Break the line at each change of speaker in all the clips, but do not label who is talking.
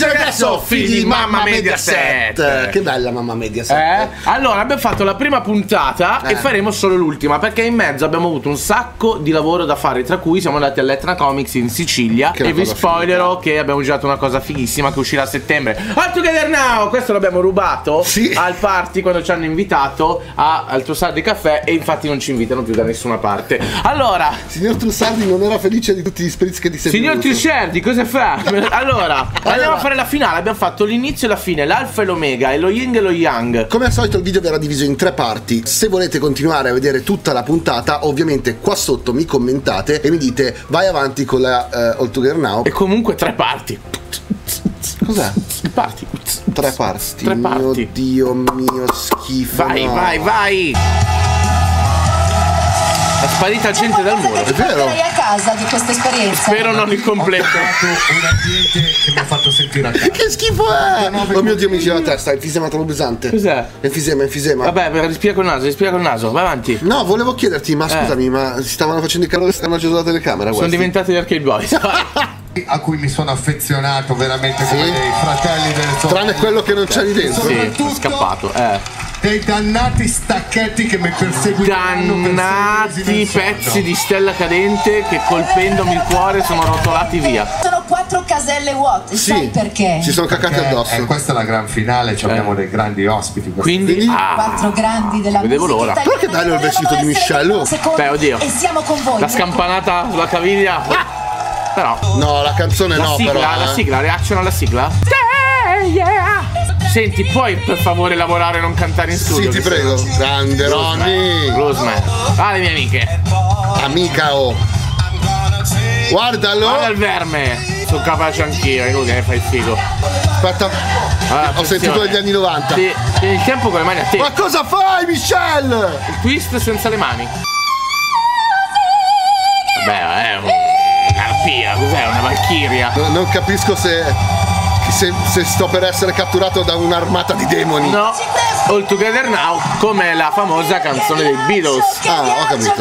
Leggere adesso, figli di mamma Mediaset.
Che bella mamma Mediaset.
Eh? Allora, abbiamo fatto la prima puntata
Eh.
e faremo solo l'ultima perché in mezzo abbiamo avuto un sacco di lavoro da fare, tra cui siamo andati all'Etna Comics in Sicilia
Che
e vi spoilerò che abbiamo girato una cosa fighissima che uscirà a settembre. All Together Now! Questo l'abbiamo rubato
Sì.
al party quando ci hanno invitato a- al Tossardi Caffè e infatti non ci invitano più da nessuna parte. Allora,
Signor Trussardi non era felice di tutti gli spritz che ti sei
Signor. Triscerdi, cosa fa? Allora, andiamo a fare la finale. Abbiamo fatto l'inizio e la fine, l'alfa e l'omega, e lo yin e lo yang.
Come al solito il video verrà diviso in tre parti. Se volete continuare a vedere tutta la puntata, ovviamente qua sotto mi commentate e mi dite vai avanti con la eh, All Together Now.
E comunque tre parti.
Cos'è?
Parti.
Tre parti.
Tre
Mio
parti.
Dio mio schifo.
Vai,
no.
vai, vai. È sparita gente dal muro.
È vero?
Sei a casa di questa esperienza.
Spero non il completo.
trovato un ambiente che mi ha fatto sentire a casa.
Che schifo è! Oh mio Dio, mi gira la testa, è enfisema troppo pesante.
Cos'è?
Enfisema, enfisema.
Vabbè, respira col naso, respira col naso, vai avanti.
No, volevo chiederti, ma scusami, ma si stavano facendo il calore e stanno accesa la telecamera?
Sono
questi?
diventati gli arcade boys.
A cui mi sono affezionato veramente come
Sì?
dei fratelli del sole.
Tranne quello che non c'è lì dentro.
sì, è scappato. Eh.
Dei dannati stacchetti che mi perseguitano per sei
Dannati
nel
pezzi di stella cadente che colpendomi il cuore sono rotolati via.
Sono quattro caselle vuote, sai
Sì,
perché?
si sono cacati
Perché,
addosso.
eh, questa è la gran finale, ci abbiamo dei grandi ospiti.
Quindi, ah,
Quattro grandi della
Vedevo l'ora.
Guarda che bello il vestito di Michelle,
Beh, oddio.
E siamo con voi.
la scampanata sulla caviglia. Però.
No, la canzone
La
no,
sigla,
però.
la
eh.
sigla, reaction alla sigla. Senti, puoi per favore lavorare e non cantare in
Sì,
studio?
ti prego. Grande Ronny.
Roseman. Ah, le mie amiche.
Amica oh.
Guarda
Guardalo.
il verme. Sono capace anch'io, è inutile che fai il figo.
Aspetta.
Ah,
Ho sentito degli anni 90.
Sì, tieni il tempo con le mani a te.
Ma cosa fai, Michelle?
Il twist senza le mani. Vabbè, è un'arpia, cos'è? Una valchiria.
No- non capisco se, se, se sto per essere catturato da un'armata di demoni.
No, All Together Now, come la famosa canzone dei Beatles.
Ah, ho capito.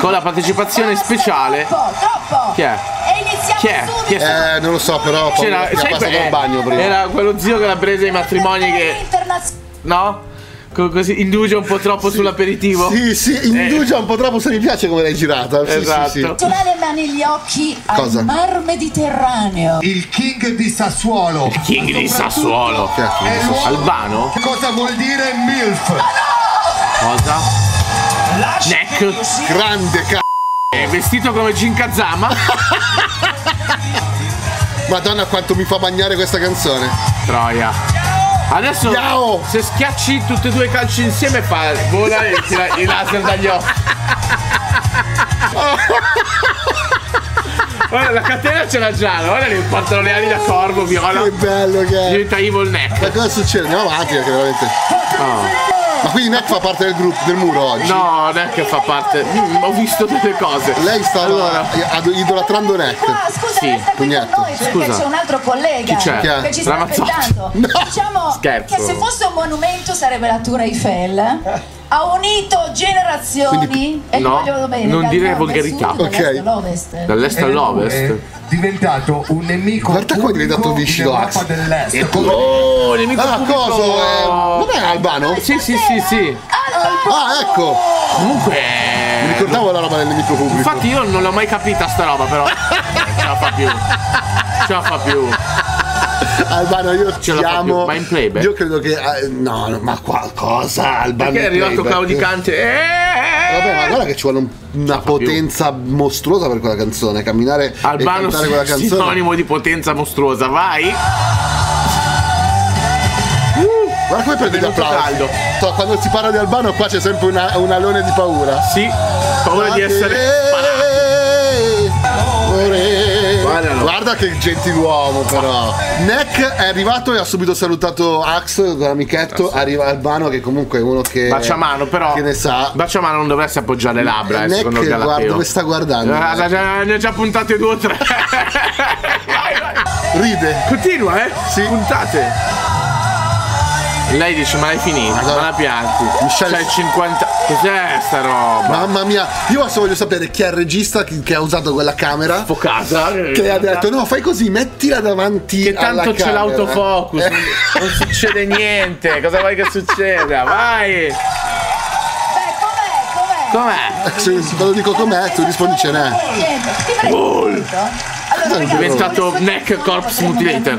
Con la partecipazione speciale. Chi è?
E iniziamo
Chi è?
subito.
Chi è?
Eh, non lo so, però
C'era,
che mi ha
sai
passato
que-
al bagno prima.
Era quello zio che l'ha presa ai matrimoni che. No? Co- Così indugia un po' troppo sull'aperitivo.
Sì, sì, indugia un po' troppo se mi piace come l'hai girata. Sì,
Esatto.
sì, sì.
ma negli occhi
Cosa?
al mar Mediterraneo.
Il king di Sassuolo.
King di Sassuolo.
Che è King di
È
Sassuolo?
Albano?
Cosa vuol dire MILF?
Cosa? Neck.
Grande c***o.
È vestito come Ginkazama.
Madonna quanto mi fa bagnare questa canzone.
Troia. Adesso
Ciao.
se schiacci tutti e due i calci insieme fa vola e tira i laser dagli occhi. Guarda, la catena ce l'ha già, guarda le partono le ali da corvo, viola.
Che bello che è.
Diventa evil neck.
Ma cosa succede? Andiamo avanti perché veramente. Ma quindi Neck fa parte del gruppo, del muro oggi?
No, neck fa parte. Mm, ho visto delle cose.
Lei sta
Allora.
ad- idolatrando Neck.
Ah, scusa,
Sì,
resta qui
pugnetto.
con noi perché
Scusa.
c'è un altro collega che ci sta aspettando.
No.
Diciamo
Scherzo.
che se fosse un monumento sarebbe la Tour Eiffel. Ha unito generazioni
Quindi-
e
no,
voglio bene.
non dire volgarità.
sud, dall'est
Ok.
all'ovest.
Dall'est all'ovest.
Diventato un nemico
Guarda come è
pubblico
diventato
in Europa
Axe.
dell'Est.
Oh, nemico
Ah,
pubblico.
cosa? Eh, non è albano?
Sì, sì, sì, sì.
Ah, ecco.
Comunque.
Mi ricordavo la roba del nemico pubblico.
Infatti io non l'ho mai capita sta roba, però. Ce la fa più. Ce la fa più.
Albano, io
Ce
ti amo.
più, ma in playback?
Io credo che. eh, no, no, ma qualcosa, Albano.
Perché è arrivato claudicante. Eh!
Vabbè, ma guarda che ci vuole un- una
fa più.
potenza mostruosa per quella canzone. Camminare e
Albano
cantare quella canzone.
sinonimo di potenza mostruosa, vai!
Guarda come prende gli
Venuto
applausi.
caldo.
So, quando si parla di Albano qua c'è sempre una- un alone di paura.
Sì, paura di essere
Guarda che gentiluomo però. Neck è arrivato e ha subito salutato Ax, l'amichetto. Arriva Albano che comunque è uno che.
Baciamano, però.
Che ne sa.
Baciamano non dovresti appoggiare le labbra, eh,
Neck,
secondo il
guarda,
Galateo.
dove sta guardando?
Ah, già- Ne ho già puntate due o tre.
Ride.
Continua, eh?
Sì.
Puntate. Lei dice, ma l'hai finita?
Madonna.
Ma la pianti?
Michelle-
C'hai 50. Cos'è sta roba?
Mamma mia, io adesso voglio sapere chi è il regista che, che ha usato quella camera.
Focata.
Che ha detto: No, fai così, mettila davanti.
Che tanto
alla
c'è
camera."
l'autofocus,
Eh.
non, succede niente. Cosa vuoi che succeda? Vai!
Beh, com'è? Com'è?
Com'è?
Se se te lo dico com'è, tu rispondi ce n'è.
Niente, ragazzi,
diventato neck corpse mutilator.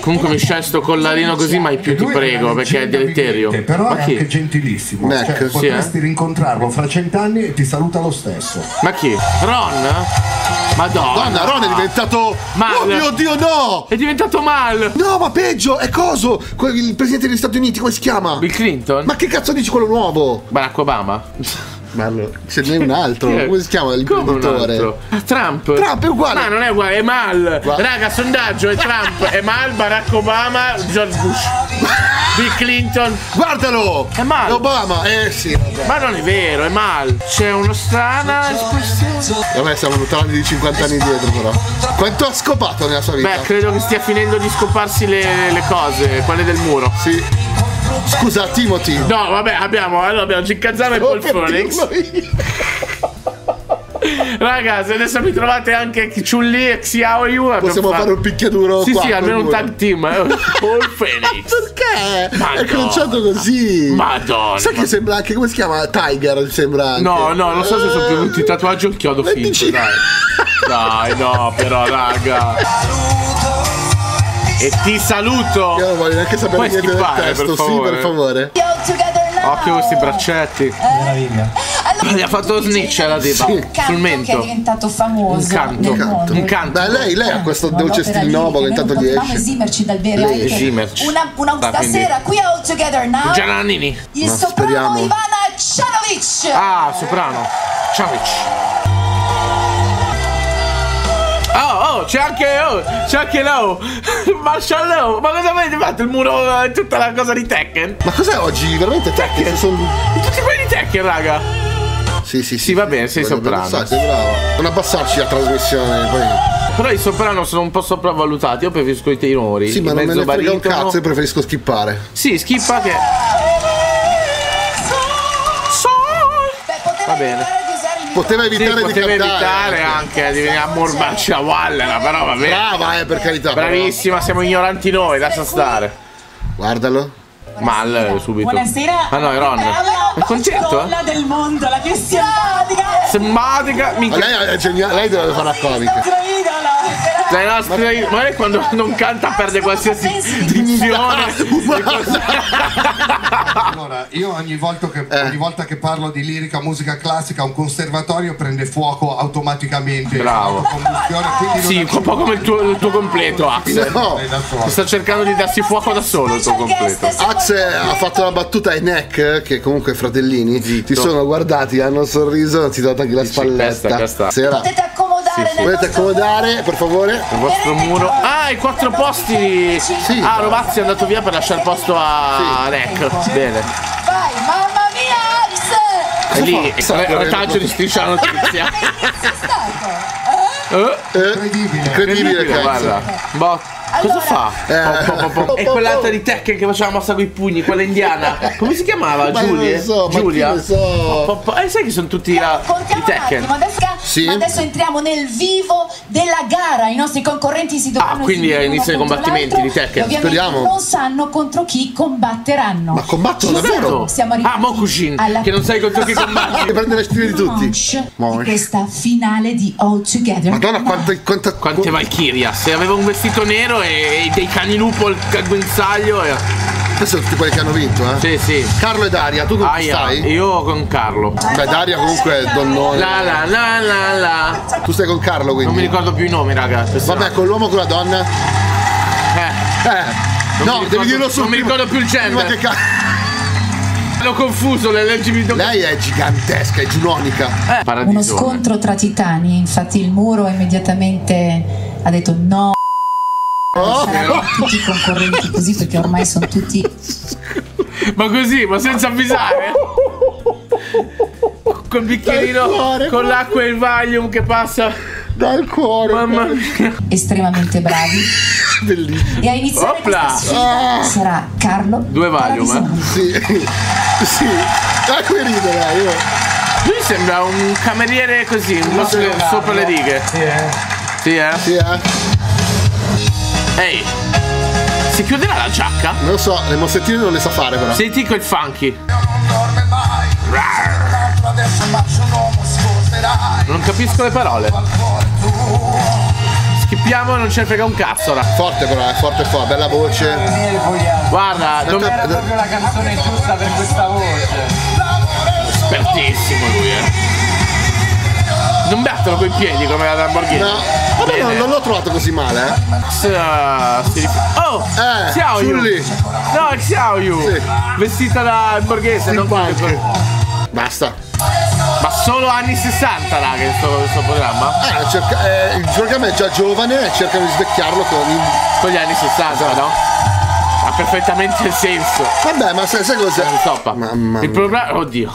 Comunque mi scegli sto collarino così, mai più ti
è
prego, perché è deleterio.
Però
Ma
è anche
chi?
gentilissimo.
Mac,
Cioè,
sì,
potresti rincontrarlo fra cent'anni e ti saluta lo stesso.
Ma chi? Ron? Madonna.
Donna, Ron è diventato.
Mal.
Oh mio dio, no!
È diventato mal.
No, ma peggio, è coso! Il presidente degli Stati Uniti, come si chiama?
Bill Clinton?
Ma che cazzo dici quello nuovo?
Barack Obama?
Bello. Ce n'è un altro. Come si chiama l'imprenditore?
altro? Ah, Trump?
Trump è uguale.
Ma non è uguale, è mal.
Gua-
Raga, sondaggio, è Trump, è mal, Barack Obama, George Bush. Bill Clinton.
Guardalo!
È mal.
Obama, eh sì, vabbè.
Ma non è vero, è mal. C'è una strana espressione.
Vabbè, siamo lontani di 50 anni indietro, però. Quanto ha scopato nella sua vita?
Beh, credo che stia finendo di scoparsi le, le cose, quelle del muro.
Sì. Scusa, Timothy.
No, vabbè, abbiamo, allora abbiamo Ciccazama e Paul
per
Phoenix.
io.
Ragazzi, adesso mi trovate anche Chun-Li e Xiao Yu.
Possiamo
fatto-
fare un picchiaduro
Sì,
qua
sì, almeno un tag team. eh. Paul Phoenix.
Perché? È
Madonna.
cominciato così.
Madonna.
Sai che sembra anche, come si chiama? Tiger, sembra anche.
No, no, non so se sono più venuti i tatuaggi o il chiodo
Le
finto, dai. Dai, no, però, raga. E ti saluto.
Io non voglio neanche sapere
Puoi
niente del
skippare,
testo,
per
sì,
favore?
per favore.
Occhio a questi braccetti.
Allora,
Gli ha fatto snitch alla diva.
un
Sul
canto che è
mento.
diventato famoso
Un canto.
nel mondo.
Un canto.
Beh, lei, lei ha questo dolce stil nuovo che intanto gli esce.
esimerci dal bere
Lei-
Esimerci.
una, una
Ah, quindi-
stasera qui a All Together Now
Giannanini.
il
Ma
soprano
speriamo.
Ivana Cianovic
Ah, soprano. Ciavic. Oh, oh, c'è anche, oh, c'è anche Low. Marshall Low. Ma cosa avete fatto? Il muro e tutta la cosa di Tekken?
Ma cos'è oggi? Veramente tecnico? Sono...
Tutti quelli di Tekken, raga.
Sì, sì, sì.
Sì, va bene, sei soprano.
sei bravo. Non abbassarci la trasmissione, poi.
Però i soprano sono un po' sopravvalutati. Io preferisco i tenori.
Sì, ma
il
non me
mezzo
ne frega un
baritono.
cazzo, io preferisco skippare.
Sì, schippa che. Va bene.
Evitare il
Poteva
Sì,
evitare di
poteva
cantare.
evitare anche di venire a morbarci la wallera, però va bene.
Brava, eh, per carità.
Bravissima, siamo ignoranti noi, lascia stare.
Guardalo.
Mal eh, subito.
Buonasera.
Ah no, è Ron. È contento?
Donna del mondo, la più simpatica.
Simpatica. Minchia.
lei è geniale, lei deve fare la comica.
Dai nostri, ma lei quando non canta perde qualsiasi dizione.
Allora, io ogni volta, che,
Eh.
ogni volta che parlo di lirica, musica classica, un conservatorio prende fuoco automaticamente.
Bravo. Sì, un po' come il tuo, il tuo completo, Axel.
No,
solo.
Sta cercando di darsi fuoco da solo il tuo completo.
Axe ha fatto la battuta ai neck, che comunque fratellini ti sono guardati, hanno sorriso, hanno tirato anche la spalletta.
questa, Sì, sì.
Volete accomodare, per favore?
Il vostro muro. Ah, i quattro posti.
Sì.
Ah, Rovazzi è andato via per lasciare il posto a
Sì.
Neck. Bene.
vai mamma mia Axe
E lì il retaggio di striscia la notizia. Eh?
Eh,
Incredibile.
incredibile,
guarda. Boh, cosa fa?
Eh.
Po, po, po, po. E quell'altra di Tekken che faceva mossa coi pugni, quella indiana. Come si chiamava? Giulia?
lo so,
Giulia?
so?
Po, po, po. Eh, sai che sono tutti la,
Contiamo
i
un
Tekken.
attimo, adesso,
Sì.
ma adesso entriamo nel vivo della gara. I nostri concorrenti si dovranno
Ah, quindi iniziano i combattimenti di Tekken.
Speriamo.
non sanno contro chi combatteranno.
Ma combattono davvero?
siamo, Siamo arrivati
Ah, Mokushin,
alla
che non sai contro chi combatti.
Che prende le stile di tutti.
di questa finale di All Together.
Madonna,
Now.
quanta, quanta,
Quante Valkyria. Se aveva un vestito nero e, e dei cani lupo al al guinzaglio. E...
Questi sono tutti quelli che hanno vinto, eh.
Sì, sì.
Carlo e Daria, tu con chi
Aia,
stai?
io con Carlo.
Beh, Daria comunque è donnone.
La la la la la.
Tu stai con Carlo, quindi.
Non mi ricordo più i nomi, raga. questo
Vabbè,
no.
con l'uomo o con la donna?
Eh,
Eh.
Non
no,
mi
devi
ricordo-
dirlo su.
non mi ricordo più il gender.
che ca-
l'ho confuso, le leggi mi
Lei è gigantesca, è giunonica.
Uno
Paradiso.
scontro tra titani, infatti il muro immediatamente ha detto no.
Oh,
tutti i concorrenti così perché ormai sono tutti
Ma così, ma senza avvisare? Col bicchierino,
cuore,
con l'acqua e il Valium che passa.
Dal cuore.
Mamma mia.
estremamente bravi.
Bellissimo.
E a iniziare
Opla.
questa sfida sarà Carlo
Due Valium, eh.
Sì. Sì. Dai, qui ride, dai. io.
Lui sembra un cameriere così, un po' su- sopra le righe.
Sì, eh.
Sì, eh?
Sì, eh.
Ehi. Si chiuderà la giacca?
Non lo so, le mossettine non le sa fare però.
Senti quel funky. Non capisco le parole. Schippiamo e non ce ne frega un cazzo ora.
Forte però, è forte forte, bella voce.
Guarda, non...
Era proprio la canzone giusta per questa voce.
espertissimo lui, eh. Non battono coi piedi come la Lamborghini.
No, vabbè, no, non l'ho trovato così male, eh.
Rif- Oh!
Eh,
Xiaoyu!
Giulli.
No, Xiaoyu!
Sì.
Vestita da borghese, non.
Basta.
Ma solo anni 60, raga, questo, questo programma?
Eh, cerca- eh, il programma è già giovane e cercano di svecchiarlo con il...
Con gli anni 60, no? Ha perfettamente senso.
Vabbè, ma sai, sai cos'è?
Stoppa.
Mamma
Il programma. Oddio.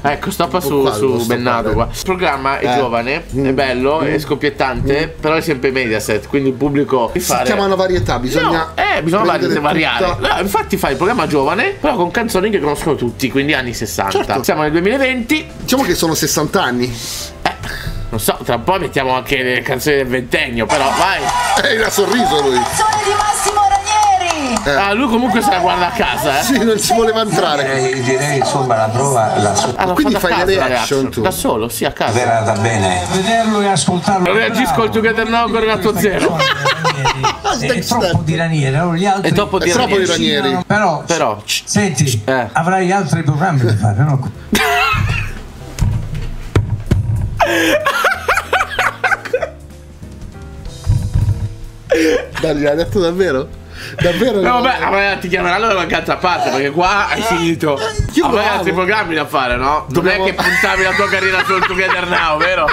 Ecco, stoppa su,
Qua,
su. Bennato qua. Il programma è
Eh.
giovane, è bello, è scoppiettante, però è sempre Mediaset, quindi il pubblico.
Si chiamano varietà, bisogna...
No, eh, bisogna variare.
tutta-
No, infatti fai il programma giovane, però con canzoni che conoscono tutti, quindi anni 60.
Certo.
Siamo nel 2020.
Diciamo che sono 60 anni.
Eh, non so, tra un po' mettiamo anche le canzoni del ventennio, però vai.
Eh, ha sorriso lui.
Ranieri.
Ah, lui comunque se la guarda a casa, eh.
Sì, non ci voleva entrare.
Direi, direi, insomma la prova la so-
Ah,
Quindi fai le
casa,
reaction
ragazzi.
tu?
Da solo, sì, a casa.
verrà da bene.
Vederlo e ascoltarlo.
Reagisco al Together Now con Renato Zero.
È troppo di Ranieri, allora gli altri
È troppo di
È troppo di
Ranieri.
Però,
Però,
senti,
Eh.
avrai altri programmi da fare, no?
Dai, l'hai detto davvero? Davvero?
No, vabbè, vabbè, ti chiameranno da qualche altra parte perché qua hai finito.
Io
Avrai
amo.
altri programmi da fare, no? Non
Dobbiamo-
è che puntavi la tua carriera sul Together Now, vero?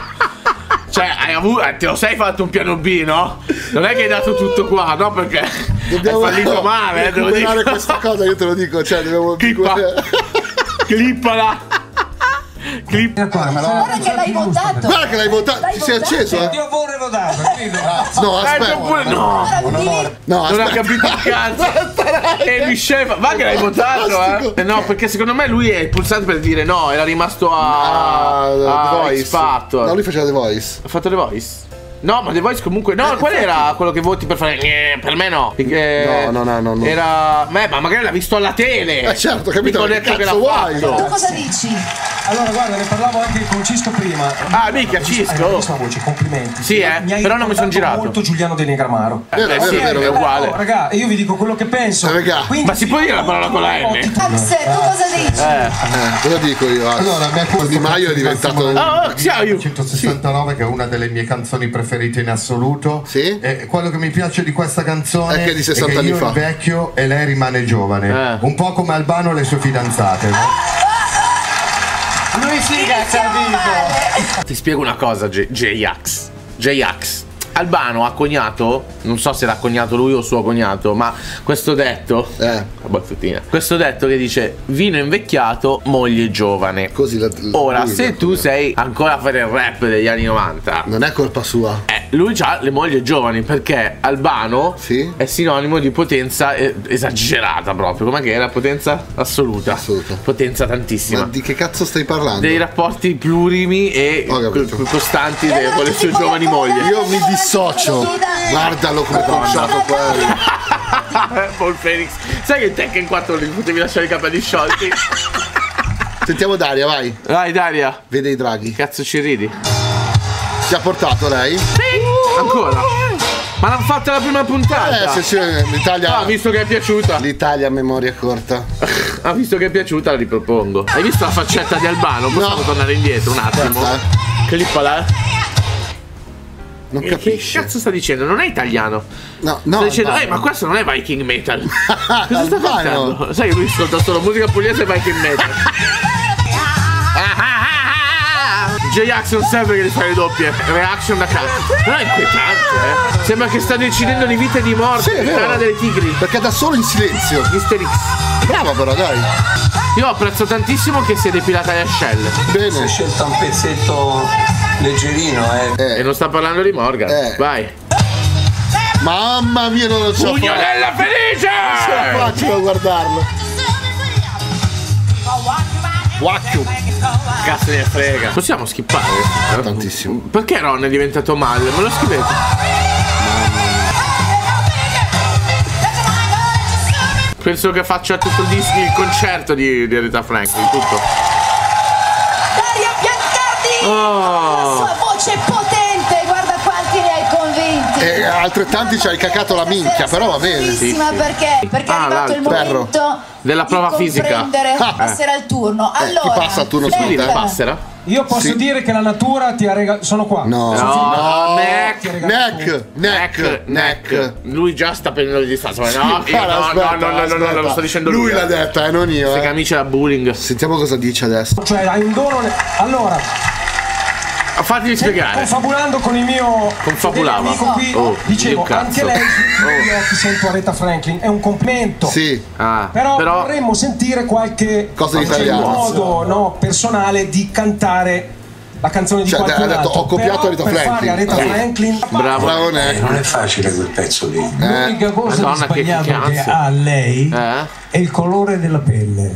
Cioè, hai avuto, eh, te lo sei fatto un piano B, no? Non è che hai dato tutto qua, no? Perché
Dobbiamo
hai fallito male, eh,
recuperare
dico.
questa cosa, io te lo dico, cioè dobbiamo
Clippa. Clippala. Clip.
Guarda che l'hai votato.
Guarda che l'hai votato, ti sei acceso, eh?
Io vorrei votare,
No,
Eh,
aspetta.
oppure no.
No,
Non ha capito il cazzo. E Michelle fa- Va che l'hai votato,
Fantastico.
eh? No, perché secondo me lui è il pulsante per dire no, era rimasto a,
Ah, The
a
Voice.
X Factor.
No, lui faceva The Voice.
Ha fatto The Voice? No, ma The Voice comunque. No, qual era quello che voti per fare. Eh, per me no. Perché
No, no, no, no, no.
Era. Beh, ma magari l'ha visto alla tele.
Eh, certo, capito, che
detto che l'ha
cazzo vuoi?
fatto.
Tu cosa dici?
Allora, guarda, ne parlavo anche con Cisco prima.
Ah, mica, Cisco.
Hai una voce, complimenti.
Sì, eh,
Mi hai
però non mi son
ricordato
girato.
molto Giuliano De Negramaro.
Eh,
vero,
sì,
vero,
è uguale.
Oh, raga, io vi dico quello che penso.
Eh, raga.
Quindi-
Ma si può dire la parola con la N?
Max, tu cosa dici?
Eh.
Eh, cosa dico io?
Allora, mi ha
Di Maio è diventato...
Xiaoyu.
169 che è una delle mie canzoni preferite in assoluto.
Sì?
E quello che mi piace di questa canzone
È che è di 60 anni
io
fa.
invecchio e lei rimane giovane.
Eh.
Un po' come Albano e le sue fidanzate. no?
Lui sì che ha
Iniziamo
capito.
male.
Ti spiego una cosa, J- J-Ax. J-Ax. Albano ha cognato, non so se l'ha cognato lui o suo cognato, ma questo detto,
Eh.
la battuttina, questo detto che dice vino invecchiato, moglie giovane.
Così la, la-
Ora, se tu sei ancora a fare il rap degli anni 90,
Non è colpa sua.
eh, lui ha le mogli giovani perché Albano
Sì.
è sinonimo di potenza eh, esagerata proprio, come che era potenza assoluta.
Assoluta.
Potenza tantissima.
Ma di che cazzo stai parlando?
Dei rapporti plurimi e costanti
E allora
con le sue giovani mogli.
Io mi dissocio. Guardalo come è conciato quello.
Paul Phoenix. Sai che in Tekken 4 li potevi lasciare i capelli sciolti?
Sentiamo Daria, vai.
Dai, Daria.
Vede i draghi.
Cazzo ci ridi?
Ci ha portato lei?
Ancora? Ma l'hanno fatta la prima
Eh,
puntata.
se c'è l'Italia.
Ah, visto che è piaciuta.
L'Italia a memoria corta.
Ah, visto che è piaciuta, la ripropongo. Hai visto la faccetta di Albano? Possiamo
No.
tornare indietro un attimo?
Aspetta,
Clippala.
Non
Che
capisce.
cazzo sta dicendo? Non è italiano.
No, no.
sta dicendo, eh, ma questo non è Viking Metal. Cosa sta cantando? Sai che lui ascolta solo musica pugliese e Viking Metal. J-Ax non serve che gli fai le doppie. Reaction da cazzo. Però è inquietante, eh. Sembra che sta decidendo di vita e di morte.
Sì.
Cara delle tigri.
Perché da solo in silenzio.
Mister X.
Brava però, dai.
Io apprezzo tantissimo che si è depilata le ascelle.
Si è
Bene.
scelta un pezzetto Leggerino, eh.
E non sta parlando di Morgan.
Eh.
Vai.
Mamma mia, non lo so.
Pugno
fare.
della
Non ce la
felice!
faccio a guardarlo. Wacchio.
Cazzo ne frega. Possiamo skippare?
Tantissimo.
Perché Ron è diventato male? Me lo scrivete? Penso che faccia tutto il, dis- il concerto di, di Rita Franklin, tutto.
Daria Biancardi!
Oh.
Voce potente, guarda quanti ne hai convinti.
E altrettanti ci hai cacato la minchia, però va bene.
Bellissima perché? Perché
Ah,
è arrivato il momento
Della
di
prova fisica.
Ah.
passerà il turno.
Eh,
Allora,
chi passa il turno su te?
il passera?
Io posso
Sì.
dire che la natura ti ha regalato. Sono qua.
No.
No,
ha
neck.
Neck, neck, neck.
Lui già sta prendendo le distanze. No, no,
aspetta,
no, no, no, no, no, lo sto dicendo lui.
Lui l'ha
eh.
detta, eh, non io.
Queste
eh.
camicie da bullying.
Sentiamo cosa dice adesso.
Cioè, hai un dono. Allora,
Fatemi spiegare.
confabulando con il mio
Confabulava.
amico qui,
Oh,
dicevo, anche lei io ti sento Aretha Franklin, è un complimento.
Sì.
Ah,
Però,
però
vorremmo sentire qualche
Cosa
modo no, personale di cantare la canzone di
Cioè,
qualcun
ha detto,
altro.
ho copiato Aretha
per
Franklin.
fare Aretha. Franklin
bravo.
Bravo
Eh, non è facile quel pezzo lì.
L'unica cosa
Madonna, che-
sbagliato
che
ha lei
Eh?
è il colore della pelle.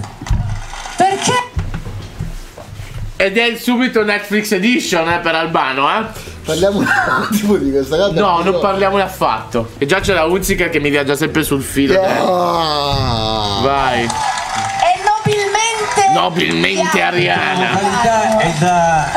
perché
Ed è subito Netflix Edition eh, per Albano, eh?
Parliamo un attimo di questa cosa.
No, non parliamone affatto. E già c'è la Unziker che mi viaggia sempre sul filo.
Ah.
Vai.
Nobilmente
ariana.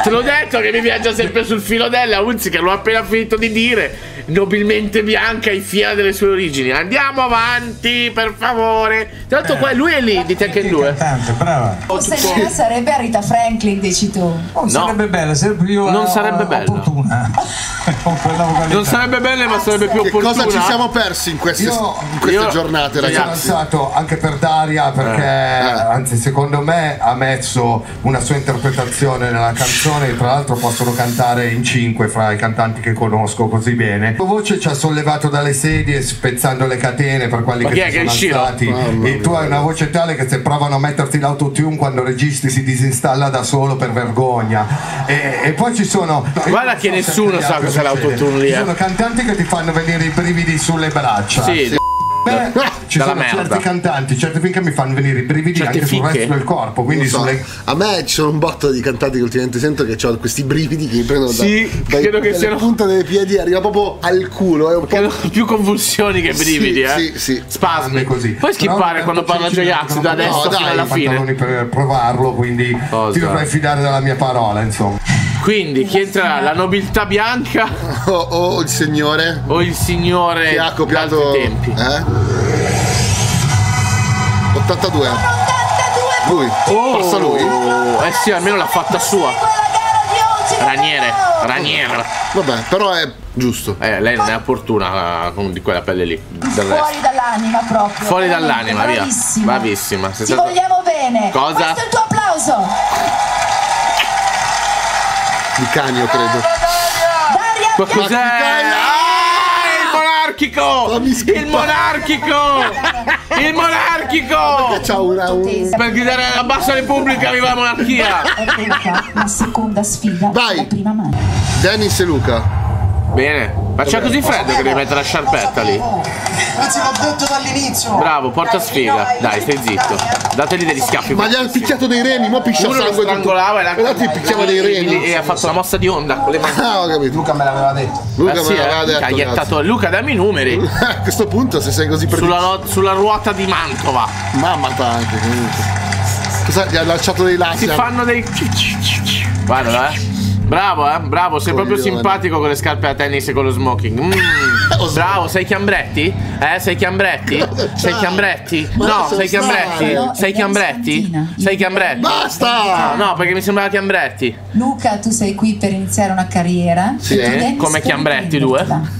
Te l'ho detto che mi viaggia sempre sul filo della Unziker, l'ho appena finito di dire. Nobilmente bianca e fiera delle sue origini. Andiamo avanti, per favore. Tra l'altro, qua lui è lì di Tekken 2.
cantante, brava.
Forse nera sarebbe Rita Franklin, dici tu.
Non sarebbe bella, sarebbe più
Non
eh,
sarebbe bella.
opportuna. Vocalità.
Non sarebbe belle, ma sarebbe più
Che
opportuna.
cosa ci siamo persi in queste,
Io-
in queste
io-
giornate,
Ragazzi.
ragazzi?
Alzato anche per Daria perché anzi secondo me ha messo una sua interpretazione nella canzone tra l'altro possono cantare in cinque fra i cantanti che conosco così bene. La voce ci ha sollevato dalle sedie spezzando le catene per quelli
Ma
che
che
sono alzati.
Mamma
e tu hai una voce tale che se provano a metterti l'autotune quando registi si disinstalla da solo per vergogna. E, e poi ci sono
Guarda che
so
nessuno sa cos'è l'autotune lì,
ci
eh.
sono cantanti che ti fanno venire i brividi sulle braccia.
Sì,
Beh, ci sono
merda.
certi cantanti, certe finché mi fanno venire i brividi
Certe
anche sul
fiche?
resto del corpo, quindi
so.
sulle
A me ci sono un botto di cantanti che ultimamente sento che ho questi brividi che mi prendono da,
Sì,
dai,
credo che
dalle
siano-
punte dei piedi, arriva proprio al culo. È un po'.
Più convulsioni che brividi,
Sì,
eh.
sì, sì.
Spasmi.
così.
Puoi skippare
Però
quando parla
ci-
da adesso
no, dai,
fino alla
i pantaloni
fine.
per provarlo, quindi
Cosa?
ti dovrai fidare della mia parola, insomma.
Quindi chi entrerà? La nobiltà bianca
Oh, oh, il signore
o il signore
che ha copiato.
tempi?
Eh? 82.
82
Lui. Passa lui.
Oh, eh sì, almeno l'ha fatta sua.
Segue la gara di oggi.
Raniere, Raniere.
Vabbè, però è giusto.
Eh, lei non è opportuna eh, con di quella pelle lì. Del resto.
Fuori dall'anima proprio.
Fuori dall'anima, via.
bravissima.
Bravissima.
Ti vogliamo bene.
Cosa?
Questo è il tuo applauso.
Di canio, credo.
Ma cos'è? Ah, il monarchico! Il monarchico! Il monarchico!
C'ha una. Un...
Per gridare alla bassa repubblica viva la monarchia!
La seconda sfida
Vai.
la prima mano.
Dennis e Luca.
Bene, ma c'è così freddo che devi mettere la sciarpetta lì.
Anzi, l'ho detto dall'inizio.
Bravo, porta sfiga. Dai, stai zitto. Dategli degli schiaffi.
Ma gli ha picchiato dei reni, mo piscia
Uno
sangue.
strangolava e
l'altro gli picchiava dei reni.
E ha fatto la mossa di onda con le mani.
Ah, ho capito.
Luca me l'aveva detto.
Luca
Eh
me l'aveva
eh,
detto.
ha iettato Luca, dammi i numeri.
A questo punto, se sei così
Sulla,
predisposto.
ro- sulla ruota di Mantova.
Mamma tanto comunque. Cosa gli ha lanciato dei
Si
laser?
fanno dei. Guarda, eh. Bravo, eh. Bravo, sei proprio
Coglione.
simpatico con le scarpe da tennis e con lo smoking. Mm. Bravo, sei Chiambretti? Eh, sei Chiambretti? Sei Chiambretti? No, sei Chiambretti? Sei Chiambretti? Sei Chiambretti?
Basta!
No, perché mi sembrava Chiambretti.
Luca, tu sei qui per iniziare una carriera.
Sì,
eh, come Chiambretti,
riprendertela.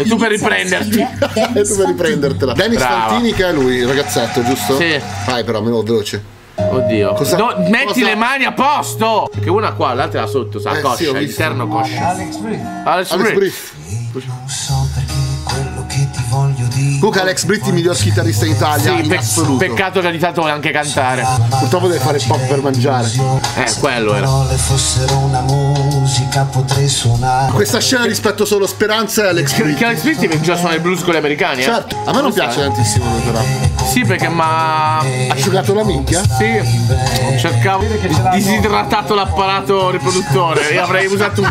E tu per riprenderti.
E tu per riprendertela. Dennis
Brava.
Fantini che è lui, il ragazzetto, giusto?
Sì.
Vai però, meno veloce.
Oddio.
Cosa-
No, metti
cosa-
le mani a posto! Perché una qua, l'altra là sotto, sa,
Eh,
coscia,
sì,
interno coscia.
Alex Brief.
Alex
Alex
Brief.
Brief.
Non so perché
Comunque Alex Britti miglior chitarrista in Italia
Sì,
in
pe-
assoluto.
peccato che ogni tanto vuole anche cantare.
Purtroppo deve fare pop per mangiare.
Eh, quello era.
parole fossero una musica potrei suonare
Questa scena rispetto solo Speranza e Alex Britti.
Alex Britti vince a suonare il blues con gli americani, eh?
Certo, a me non piace tantissimo lui però.
Sì, perché ma.
Ha asciugato la minchia?
Sì, cercavo disidratato l'apparato riproduttore. Io avrei usato un,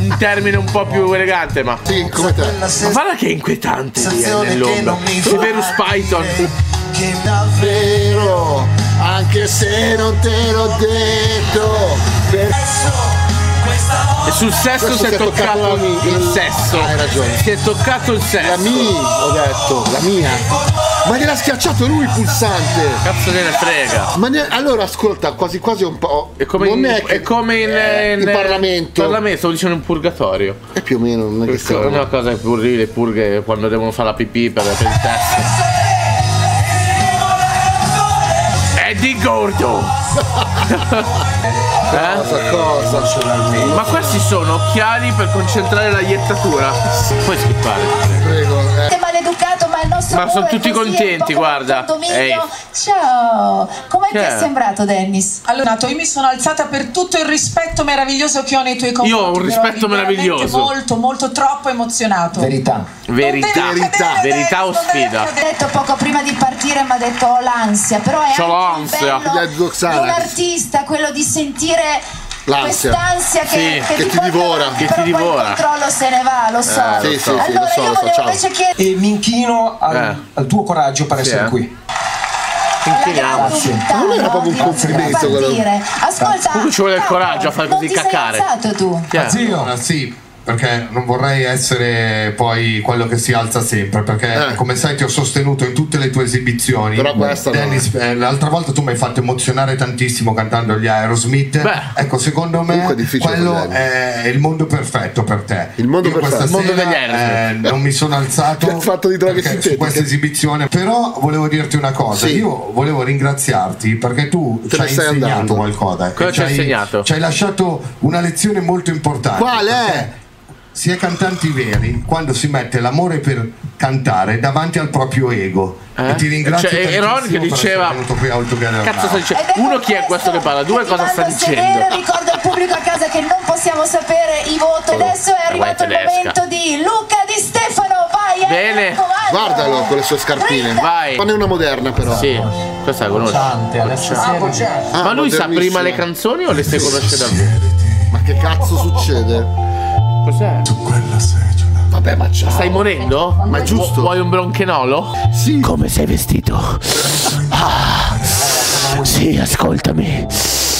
un termine un po' più elegante, ma.
Sì, come te.
Ma guarda che inquietante lì eh, nell'ombra. Severus Python.
che davvero
Vero, anche se non te l'ho detto. Per-
E sul sesso si è toccato
la mi-
il sesso.
Hai ragione.
Si è toccato il
La
sesso.
mi, ho detto, la mia. Ma gliel'ha schiacciato lui il pulsante.
Cazzo ne frega.
Ma ne- allora ascolta, quasi quasi un po'.
È come,
non
in,
è, che-
è come in,
eh,
in-
in Parlamento.
Parlamento, stavo dicendo in purgatorio.
È più o meno, non è che
È
stiamo-
una cosa più orribile, purghe quando devono fare la pipì per, per il testo. Eddie Gordo! eh?
Cosa, cosa?
Ma questi sono occhiali per concentrare la iettatura. Puoi skippare.
Prego.
Ma
sono tutti contenti, guarda. Ehi.
Ciao, come ti
Che
è sembrato Dennis?
Allora, io mi sono alzata per tutto il rispetto meraviglioso che ho nei tuoi confronti.
Io ho un rispetto meraviglioso.
Molto, molto troppo emozionato.
verità
Verità.
Verità.
cadere,
Verità o sfida?
Ho detto poco prima di partire, mi ha detto ho l'ansia, però è
C'ho
anche
l'ansia.
bello un artista, quello di sentire
L'ansia.
quest'ansia che,
Sì,
che
che ti
porta
divora.
avanti,
Che ti divora.
il controllo se ne va, lo so.
Eh,
Sì, sì, sì,
allora
lo so,
io
lo so,
volevo
ciao.
invece chiedere
E mi inchino al,
Eh.
al tuo coraggio per
Sì,
essere
eh.
qui.
Inchiniamoci.
Ma
non era proprio un complimento quello.
Ascolta,
Comunque ci vuole il coraggio a fare così
ti
cacare.
sei alzato tu.
Zio,
Ah, sì, perché non vorrei essere poi quello che si alza sempre, perché
Eh.
come sai ti ho sostenuto in tutte le tue esibizioni.
Però questa no.
Dennis, eh, l'altra volta tu mi hai fatto emozionare tantissimo cantando gli Aerosmith.
Beh.
ecco, secondo me quello è il mondo perfetto per te.
Il mondo
Io
perfetto.
questa
Il mondo
sera,
degli Aerosmith.
eh, non mi sono alzato
fatto di droghe
perché- su questa esibizione, però volevo dirti una cosa.
Sì.
Io volevo ringraziarti perché tu
Te
ci hai insegnato
andando.
qualcosa.
Cosa
e
ci hai
hai-
insegnato?
Ci hai lasciato una lezione molto importante.
Qual è?
Si è cantanti veri quando si mette l'amore per cantare davanti al proprio ego.
Eh?
E ti ringrazio
Cioè,
tantissimo
Ron che diceva-
essere venuto qui a Autogare
Cazzo sta dicendo? Uno chi è questo che parla? Due
che
cosa sta dicendo?
sedere, ricordo al pubblico a casa che non possiamo sapere i voti. Adesso è arrivato il momento di Luca Di Stefano. Vai,
Bene.
raccomando.
Guardalo con le sue scarpine.
Vai.
Fanne una moderna però.
Sì, questa la
sì.
Ah,
Ma lui sa prima le canzoni o le stai conoscendo?
Ma che cazzo succede?
Cos'è?
Vabbè, ma ciao.
Stai morendo?
Ma è giusto.
Vuoi un bronchenolo?
Sì.
Come sei vestito? Ah, sì, ascoltami.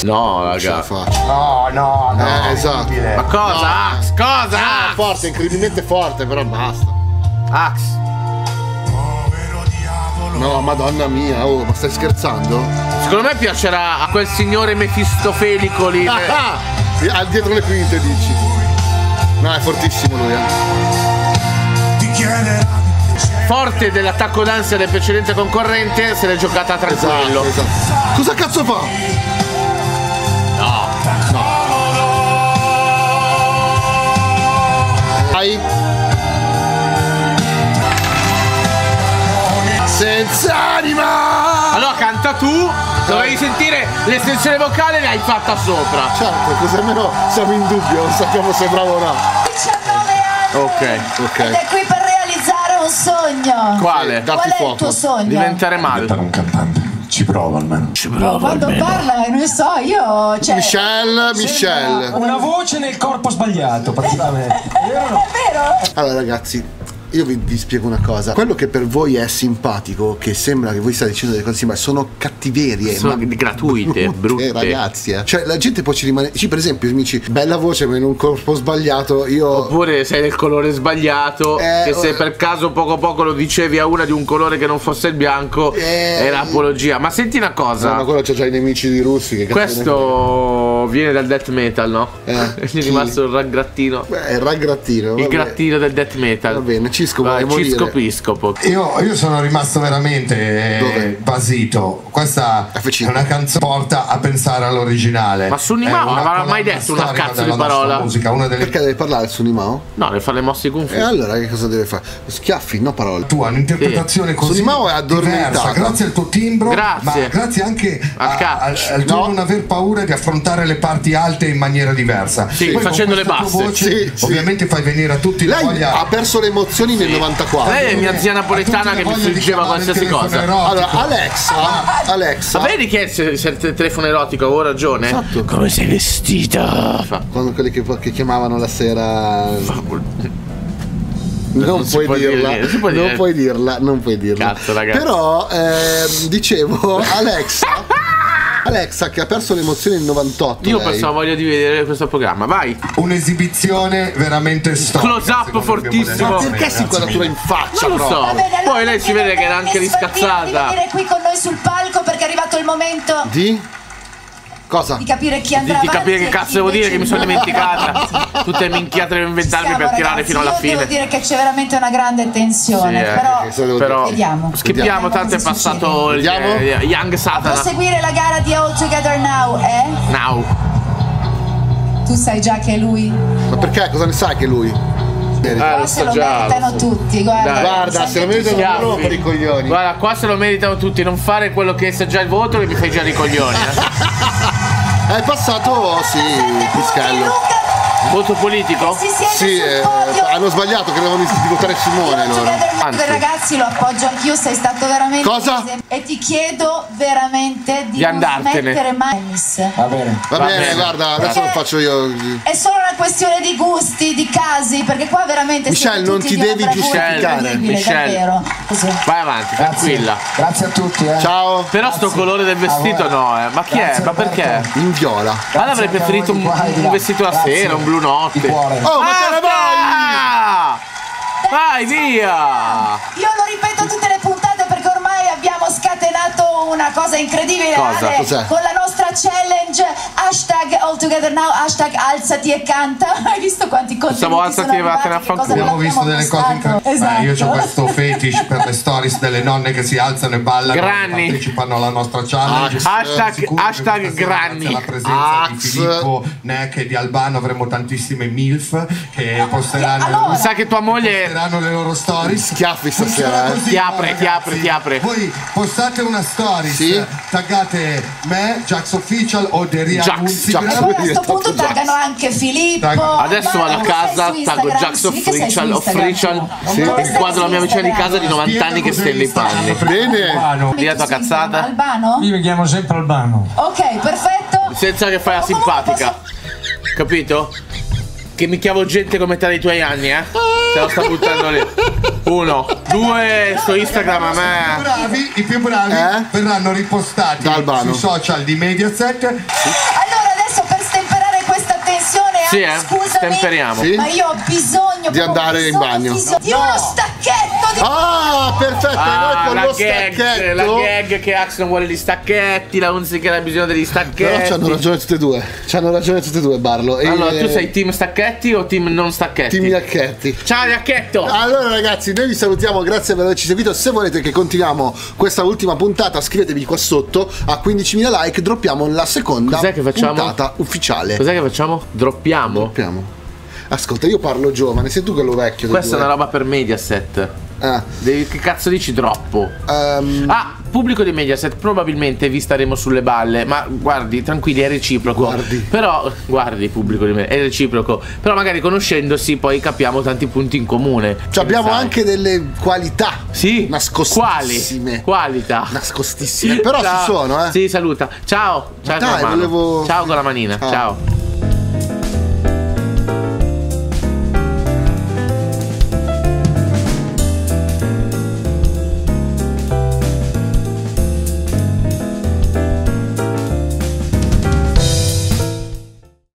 No, raga.
faccio.
No, no, no.
Eh, esatto.
Ma cosa? Ax, cosa?
Ah, forte, incredibilmente forte, però basta.
Ax.
No, madonna mia, oh, ma stai scherzando?
Secondo me piacerà a quel signore mefistofelico lì.
Ah, ah, ah, dietro le quinte dici. No, è fortissimo lui, eh.
Forte dell'attacco d'ansia del precedente concorrente, se l'è giocata tranquillo.
Esatto, esatto. Cosa cazzo fa?
No.
Vai. Senza anima!
Allora canta tu, dovevi sentire l'estensione vocale, l'hai fatta sopra.
Certo, così almeno siamo in dubbio, non sappiamo se è bravo o no.
19 anni.
Ok.
Ok.
Ed è qui per realizzare un sogno.
Quale?
Qual è il
fuoco.
tuo sogno?
Diventare male.
un cantante ci provo almeno
Ci provo
Quando
almeno.
parla, non so, io. Cioè,
Michelle, Michelle.
Una voce nel corpo sbagliato, praticamente. È vero o no?
È vero?
Allora ragazzi, io vi, vi spiego una cosa. Quello che per voi è simpatico, che sembra che voi stiate dicendo delle cose simpatiche, sono cattiverie.
Sono
ma
gratuite, brutte.
ragazzi. eh. Cioè la gente poi ci rimane... Sì, per esempio, mi dici, bella voce ma in un corpo sbagliato, io...
Oppure sei del colore sbagliato,
Eh,
che se
eh.
per caso poco poco lo dicevi a una di un colore che non fosse il bianco,
Eh.
era apologia. Ma senti una cosa.
No, ma quello c'è già i nemici di russi che
Questo viene dal death metal, no?
Eh,
Gli è rimasto il raggrattino.
Beh, è il raggrattino.
Il grattino del death metal.
Va bene, ci Cisco,
Vai,
vuoi
Cisco
morire?
Piscopo.
Io, io sono rimasto veramente eh,
Dove?
basito. Questa
FC.
è una canzone che porta a pensare all'originale.
Ma Sunni
È
Mao
una
non avrà
colonna
mai detto una cazzo di parola?
Musica, una delle
Perché deve parlare su Nimao?
No, deve fare le mosse Fu.
E allora che cosa deve fare? Schiaffi, no parole.
tu hai un'interpretazione così
Sunimao è addormentata.
diversa, grazie al tuo timbro,
Grazie.
ma grazie anche
Al
a- al, al tuo
No.
non aver paura di affrontare le parti alte in maniera diversa.
Sì,
Poi
facendo le basse.
voce,
Sì, sì.
ovviamente fai venire a tutti la
Lei
voglia
ha perso le emozioni nel 94.
Lei è mia zia napoletana che mi friggeva qualsiasi cosa.
erotico.
Allora, Alexa, Alexa,
Ma vedi che è se, se il telefono erotico, avevo ragione?
Esatto.
Come sei vestita? Fa-
quando quelli che, che chiamavano la sera non,
Non
puoi
può dire
dirla,
niente, si può
non puoi dirla, non puoi dirla.
Cazzo, ragazzi.
Però ehm, dicevo Alexa Alexa che ha perso le emozioni nel 98
Io
lei.
pensavo voglia di vedere questo programma, vai.
Un'esibizione veramente storica.
Close up fortissimo.
modesto
perché si inquadratura in faccia
Non lo so.
Va bene, allora
Poi lei si vede che era anche
Valpino di
riscazzata.
venire qui con noi sul palco perché è arrivato il momento
Di? Cosa?
di capire chi
Di,
andrà
di
avanti
capire che cazzo devo dire che mi sono
no.
dimenticata. Tutte minchiate devo inventarmi
Siamo,
per tirare
ragazzi,
fino alla fine.
Devo dire che c'è veramente una grande tensione,
Sì, eh,
però
se-
Però
Vediamo.
schippiamo, tanto è passato il eh, Young
può
Satana.
seguire la gara di All Together Now, eh?
Now.
Tu sai già che è lui.
Ma perché? Cosa ne sai che lui?
Eh,
Qua
lo
se
so
lo
già.
meritano tutti, guarda.
Dai.
Guarda, se lo meritano loro per i coglioni.
Guarda, qua se lo meritano tutti, non fare quello che sa già il voto che mi fai già i coglioni. eh.
È passato, sì, Pischello.
Voto politico?
Sì, eh, hanno sbagliato, credevano di di votare Simone loro.
Anzi.
Ragazzi, lo appoggio anch'io, sei stato veramente
Cosa?
un esempio. E ti chiedo veramente di,
Di
non
andartene.
smettere mai.
Va bene.
Va,
Va
bene,
bene.
guarda, adesso lo faccio io.
È solo una questione di gusti, di casi, perché qua veramente
Michelle, non ti devi giustificare.
Michelle. Vai avanti,
Grazie.
tranquilla.
Grazie a tutti. Eh.
Ciao,
Però sto colore del vestito
A
no, eh. Ma chi è?
Grazie,
Ma perché?
In viola.
Ma l'avrei
anche a
preferito un, un vestito da
Grazie.
sera, un blu notte.
Cuore.
Oh, ma te ne vai!
Vai via!
Io lo ripeto tutte le puntate una cosa incredibile
Cosa?
Ale, con la nostra challenge hashtag all together now hashtag alzati e canta hai visto quanti contenuti
Pensavo alzati e vattene a fanculo.
Abbiamo visto delle cose incredibili.
esatto.
Io ho questo fetish per le stories delle nonne che si alzano e ballano
Granny.
e partecipano alla nostra challenge.
Hashtag-
che
hashtag Granny.
grazie alla presenza di
Ax.
Filippo, Neck e di Albano avremo tantissime MILF che posteranno,
allora-
Mi sa che tua moglie
posteranno le loro stories.
Schiaffi stasera, eh.
Ti apre, ti apre, ti apre.
Voi postate una stories,
Sì.
taggate me, Jax Official o Deria
Jax,
Unzi.
Jax.
E poi a questo punto
Jax.
taggano anche Filippo
Adesso vado a casa, taggo? Jax Official? Official. Inquadro la mia vicina di casa di 90 anni che stende i panni.
Bene.
Albano.
Via tua cazzata.
Albano?
Io mi chiamo sempre Albano.
ok perfetto
Senza che fai la simpatica. Capito? Che mi chiavo gente come te dei tuoi anni, eh? Te lo sta buttando lì. Uno, due, su Instagram a
I più
me.
bravi, i più bravi
Eh?
verranno ripostati sui social di Mediaset.
Allora adesso per stemperare questa tensione,
Sì, eh,
scusami,
stemperiamo.
Sì?
ma io ho bisogno
Di andare in
bisogno,
bagno.
bisogno di uno stacchetto di
Ah, perfetto, noi
Ah,
con
la
lo
gag,
stacchetto.
la gag che Ax non vuole gli stacchetti, la Unzi che ha bisogno degli
Però
stacchetti.
c'hanno ragione tutte e due. C'hanno ragione tutte e due, Barlo. E-
Allora, tu sei team stacchetti o team non stacchetti?
Team Iacchetti.
Ciao Iacchetto!
Allora ragazzi, noi vi salutiamo, grazie per averci seguito. Se volete che continuiamo questa ultima puntata, scrivetevi qua sotto a 15.000 like, droppiamo la seconda
Cos'è che facciamo?
puntata ufficiale.
Cos'è che facciamo? Droppiamo?
Droppiamo. Ascolta, io parlo giovane, sei tu quello vecchio.
Questa è una roba per Mediaset.
Ah,
Devi- che cazzo dici troppo?
ehm,
Ah, pubblico di Mediaset, probabilmente vi staremo sulle balle, ma guardi, tranquilli, è reciproco.
Guardi.
Però, guardi, pubblico di Mediaset, è reciproco. Però magari conoscendosi poi capiamo tanti punti in comune.
cioè abbiamo
sai?
anche delle qualità
Sì,
nascostissime.
Quali? Qualità.
Nascostissime. Però
Ciao.
ci sono, eh.
Sì, saluta. Ciao. Ciao
Dai, volevo-
Ciao con la manina.
Ciao.
Ciao.